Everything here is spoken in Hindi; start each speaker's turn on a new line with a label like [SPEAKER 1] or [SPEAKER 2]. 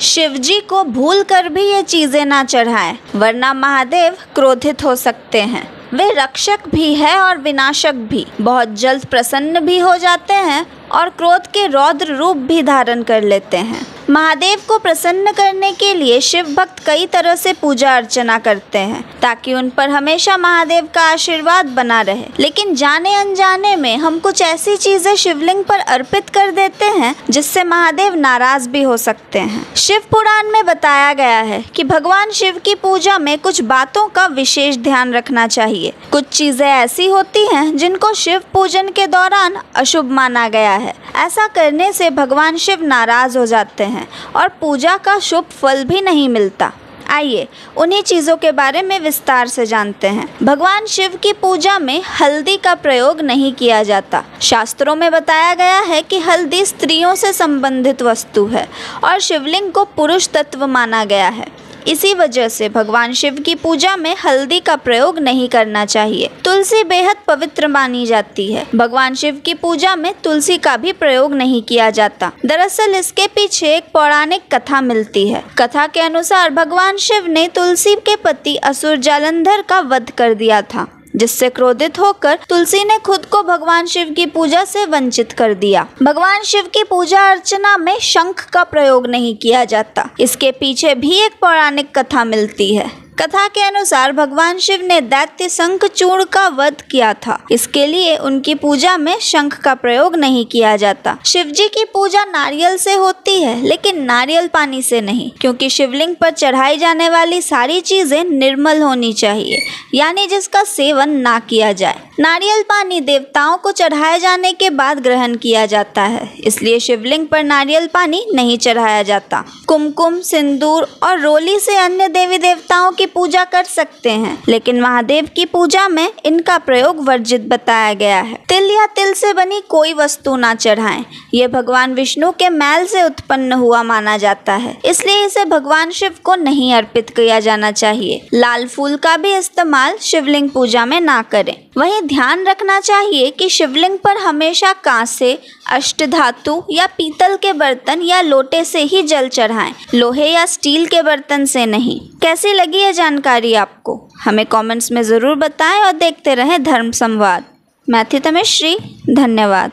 [SPEAKER 1] शिव जी को भूल कर भी ये चीज़ें ना चढ़ाएँ, वरना महादेव क्रोधित हो सकते हैं। वे रक्षक भी है और विनाशक भी। बहुत जल्द प्रसन्न भी हो जाते हैं और क्रोध के रौद्र रूप भी धारण कर लेते हैं। महादेव को प्रसन्न करने के लिए शिव भक्त कई तरह से पूजा अर्चना करते हैं, ताकि उन पर हमेशा महादेव का आशीर्वाद बना रहे। लेकिन जाने अनजाने में हम कुछ ऐसी चीज़ें शिवलिंग पर अर्पित कर देते हैं, जिससे महादेव नाराज़ भी हो सकते हैं। शिव पुराण में बताया गया है कि भगवान शिव की पूजा में कुछ बातों का विशेष ध्यान रखना चाहिए। कुछ चीज़ें ऐसी होती हैं, जिनको शिव पूजन के दौरान अशुभ माना गया है। ऐसा करने से भगवान शिव नाराज़ हो जाते हैं। और पूजा का शुभ फल भी नहीं मिलता। आइए, उन्हीं चीज़ों के बारे में विस्तार से जानते हैं। भगवान शिव की पूजा में हल्दी का प्रयोग नहीं किया जाता। शास्त्रों में बताया गया है कि हल्दी स्त्रियों से संबंधित वस्तु है और शिवलिंग को पुरुष तत्व माना गया है। इसी वजह से भगवान शिव की पूजा में हल्दी का प्रयोग नहीं करना चाहिए। तुलसी बेहद पवित्र मानी जाती है। भगवान शिव की पूजा में तुलसी का भी प्रयोग नहीं किया जाता। दरअसल इसके पीछे एक पौराणिक कथा मिलती है। कथा के अनुसार भगवान शिव ने तुलसी के पति असुर जालंधर का वध कर दिया था। जिससे क्रोधित होकर तुलसी ने खुद को भगवान शिव की पूजा से वंचित कर दिया। भगवान शिव की पूजा अर्चना में शंख का प्रयोग नहीं किया जाता। इसके पीछे भी एक पौराणिक कथा मिलती है। कथा के अनुसार भगवान शिव ने दैत्य शंख चूर्ण का वध किया था। इसके लिए उनकी पूजा में शंख का प्रयोग नहीं किया जाता। शिव जी की पूजा नारियल से होती है, लेकिन नारियल पानी से नहीं, क्योंकि शिवलिंग पर चढ़ाई जाने वाली सारी चीज़ें निर्मल होनी चाहिए, यानी जिसका सेवन ना किया जाए। नारियल पानी देवताओं को चढ़ाए जाने के बाद ग्रहण किया जाता है। इसलिए शिवलिंग पर नारियल पानी नहीं चढ़ाया जाता। कुमकुम, सिंदूर और रोली से अन्य देवी देवताओं की पूजा कर सकते हैं, लेकिन महादेव की पूजा में इनका प्रयोग वर्जित बताया गया है। तिल या तिल से बनी कोई वस्तु ना चढ़ाएँ। यह भगवान विष्णु के मैल से उत्पन्न हुआ माना जाता है। इसलिए इसे भगवान शिव को नहीं अर्पित किया जाना चाहिए। लाल फूल का भी इस्तेमाल शिवलिंग पूजा में ना करें। वहीं ध्यान रखना चाहिए कि शिवलिंग पर हमेशा कांसे, अष्टधातु या पीतल के बर्तन या लोटे से ही जल चढ़ाएँ, लोहे या स्टील के बर्तन से नहीं। कैसी लगी यह जानकारी आपको? हमें कमेंट्स में ज़रूर बताएँ और देखते रहें धर्म संवाद। मैथी तमेश्री धन्यवाद।